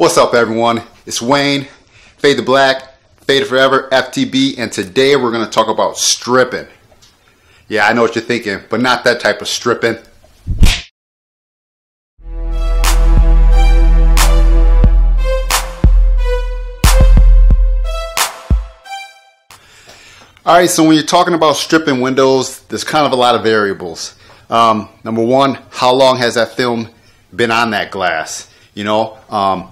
What's up everyone? It's Wayne, Fade to Black, Fade Forever, FTB, and today we're going to talk about stripping. Yeah, I know what you're thinking, but not that type of stripping. Alright, so when you're talking about stripping windows, there's kind of a lot of variables. Um, number one, how long has that film been on that glass? You know, um,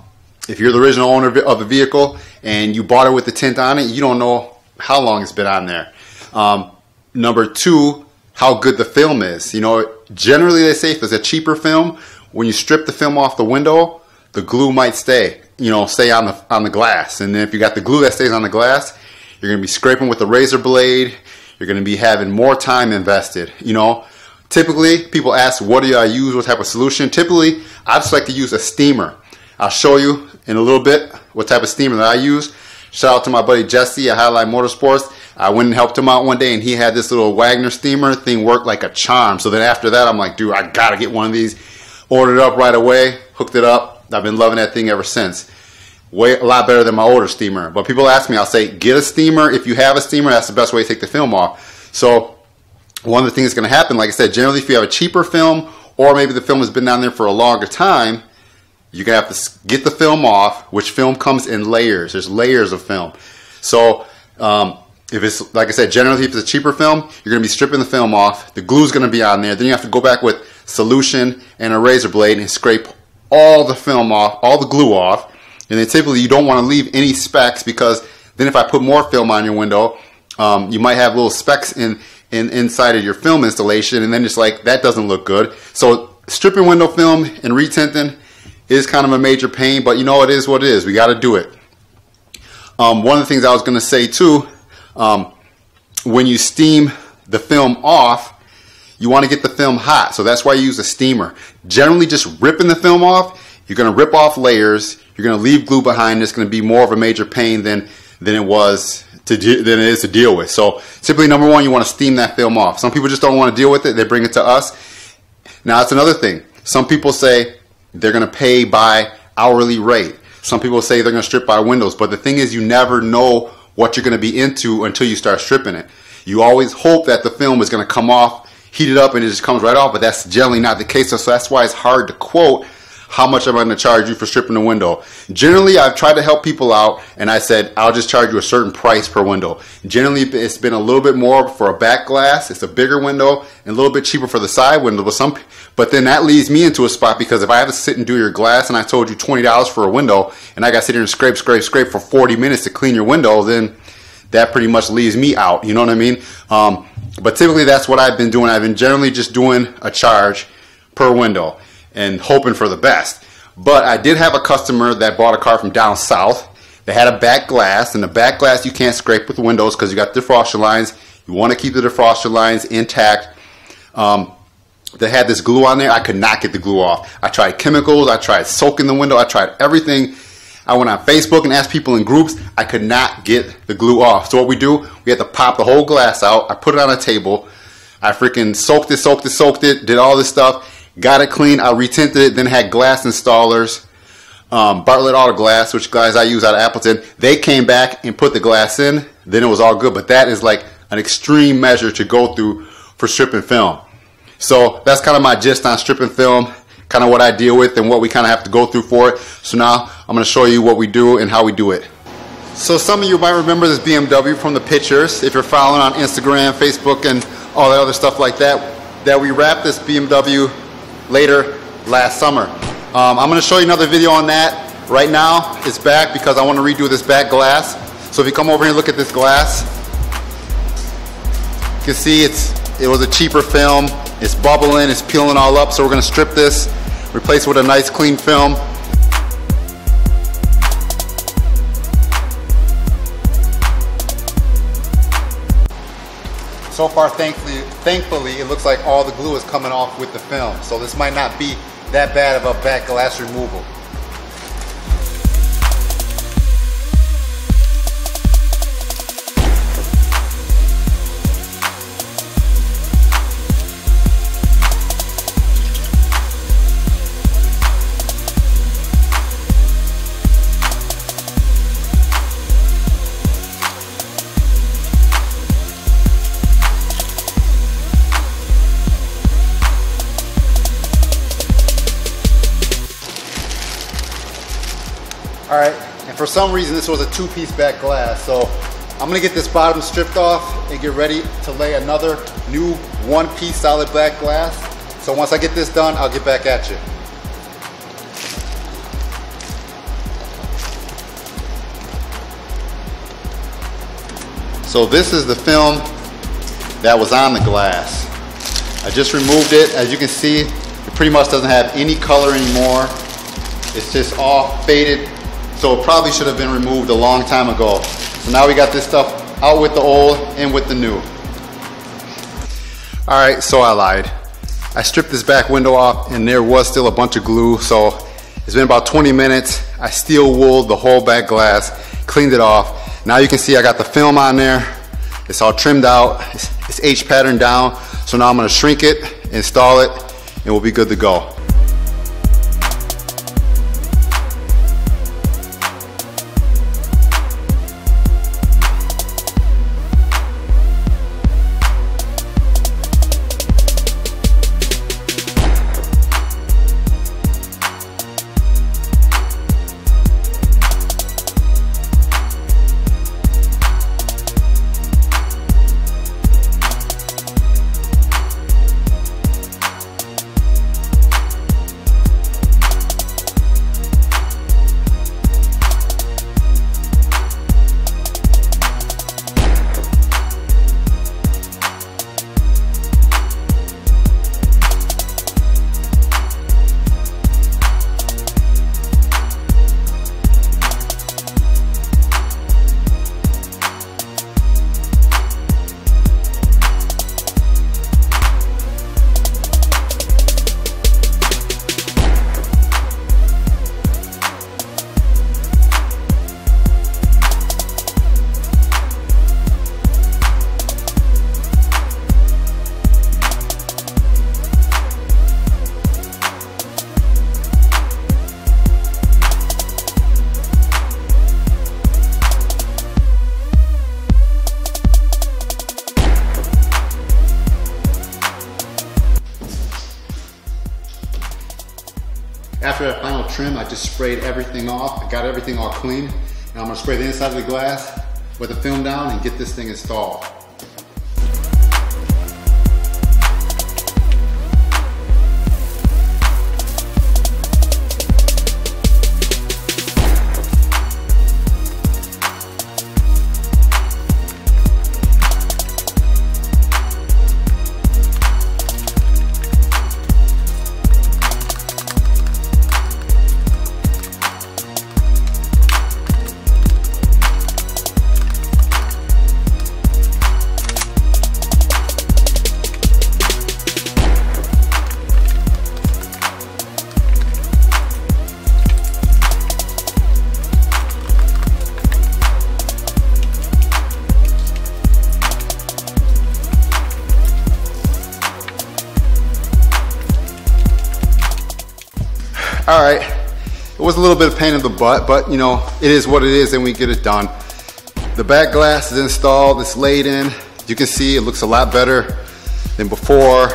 if you're the original owner of the vehicle and you bought it with the tint on it, you don't know how long it's been on there. Um, number two, how good the film is. You know, generally they say if it's a cheaper film, when you strip the film off the window, the glue might stay. You know, stay on the on the glass. And then if you got the glue that stays on the glass, you're gonna be scraping with a razor blade. You're gonna be having more time invested. You know, typically people ask, what do I use? What type of solution? Typically, I just like to use a steamer. I'll show you in a little bit what type of steamer that I use. Shout out to my buddy Jesse at Highlight Motorsports. I went and helped him out one day and he had this little Wagner steamer thing work like a charm. So then after that, I'm like, dude, I gotta get one of these. Ordered up right away, hooked it up. I've been loving that thing ever since. Way a lot better than my older steamer. But people ask me, I'll say, get a steamer. If you have a steamer, that's the best way to take the film off. So one of the things that's going to happen, like I said, generally if you have a cheaper film or maybe the film has been down there for a longer time, you're gonna have to get the film off, which film comes in layers. There's layers of film. So um, if it's like I said, generally if it's a cheaper film, you're gonna be stripping the film off. The glue's gonna be on there. Then you have to go back with solution and a razor blade and scrape all the film off, all the glue off. And then typically you don't want to leave any specks because then if I put more film on your window, um, you might have little specks in, in inside of your film installation, and then it's like that doesn't look good. So stripping window film and retinting is kind of a major pain, but you know it is what it is. We got to do it. Um, one of the things I was going to say too, um, when you steam the film off, you want to get the film hot. So that's why you use a steamer. Generally, just ripping the film off, you're going to rip off layers. You're going to leave glue behind. It's going to be more of a major pain than than it was to de- than it is to deal with. So simply number one, you want to steam that film off. Some people just don't want to deal with it. They bring it to us. Now that's another thing. Some people say, they're going to pay by hourly rate. Some people say they're going to strip by windows, but the thing is, you never know what you're going to be into until you start stripping it. You always hope that the film is going to come off, heat it up, and it just comes right off, but that's generally not the case. So that's why it's hard to quote how much am I going to charge you for stripping the window? Generally, I've tried to help people out and I said, I'll just charge you a certain price per window. Generally, it's been a little bit more for a back glass. It's a bigger window and a little bit cheaper for the side window. But some, but then that leads me into a spot because if I have to sit and do your glass and I told you $20 for a window and I got to sit here and scrape, scrape, scrape for 40 minutes to clean your window, then that pretty much leaves me out. You know what I mean? Um, but typically that's what I've been doing. I've been generally just doing a charge per window and hoping for the best. But I did have a customer that bought a car from down south. They had a back glass, and the back glass you can't scrape with the windows because you got defroster lines. You want to keep the defroster lines intact. Um, they had this glue on there. I could not get the glue off. I tried chemicals. I tried soaking the window. I tried everything. I went on Facebook and asked people in groups. I could not get the glue off. So what we do, we had to pop the whole glass out. I put it on a table. I freaking soaked it, soaked it, soaked it, did all this stuff got it clean. I retinted it, then had glass installers. Um, Bartlett Auto Glass, which guys I use out of Appleton, they came back and put the glass in. Then it was all good. But that is like an extreme measure to go through for stripping film. So that's kind of my gist on stripping film, kind of what I deal with and what we kind of have to go through for it. So now I'm going to show you what we do and how we do it. So some of you might remember this BMW from the pictures. If you're following on Instagram, Facebook, and all that other stuff like that, that we wrapped this BMW later last summer. Um, I'm going to show you another video on that. Right now, it's back because I want to redo this back glass. So if you come over here and look at this glass, you can see it's it was a cheaper film. It's bubbling, it's peeling all up. So we're going to strip this, replace it with a nice clean film. So far, thankfully, thankfully, it looks like all the glue is coming off with the film. So this might not be that bad of a back glass removal. For some reason this was a two-piece back glass, so I'm gonna get this bottom stripped off and get ready to lay another new one-piece solid black glass. So once I get this done, I'll get back at you. So this is the film that was on the glass. I just removed it. As you can see, it pretty much doesn't have any color anymore. It's just all faded so it probably should have been removed a long time ago. So now we got this stuff out with the old and with the new. All right, so I lied. I stripped this back window off and there was still a bunch of glue. So it's been about 20 minutes. I steel wooled the whole back glass, cleaned it off. Now you can see I got the film on there. It's all trimmed out. It's, it's H pattern down. So now I'm gonna shrink it, install it, and we'll be good to go. After that final trim, I just sprayed everything off. I got everything all clean. And I'm gonna spray the inside of the glass with the film down and get this thing installed. All right, it was a little bit of pain in the butt, but you know, it is what it is and we get it done. The back glass is installed, it's laid in. You can see it looks a lot better than before.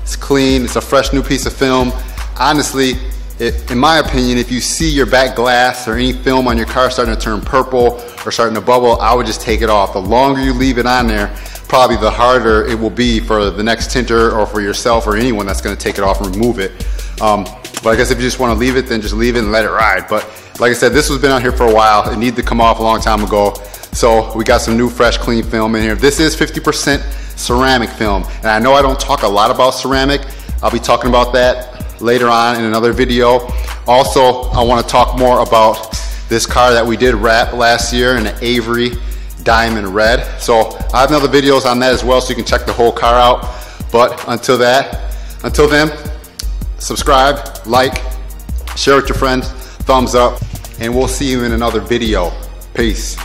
It's clean, it's a fresh new piece of film. Honestly, it, in my opinion, if you see your back glass or any film on your car starting to turn purple or starting to bubble, I would just take it off. The longer you leave it on there, probably the harder it will be for the next tinter or for yourself or anyone that's gonna take it off and remove it. Um, but I guess if you just want to leave it, then just leave it and let it ride. But like I said, this has been out here for a while. It needed to come off a long time ago. So we got some new, fresh, clean film in here. This is 50% ceramic film. And I know I don't talk a lot about ceramic. I'll be talking about that later on in another video. Also, I want to talk more about this car that we did wrap last year in an Avery Diamond Red. So I have another videos on that as well so you can check the whole car out. But until that, until then, subscribe, like, share with your friends, thumbs up, and we'll see you in another video. Peace.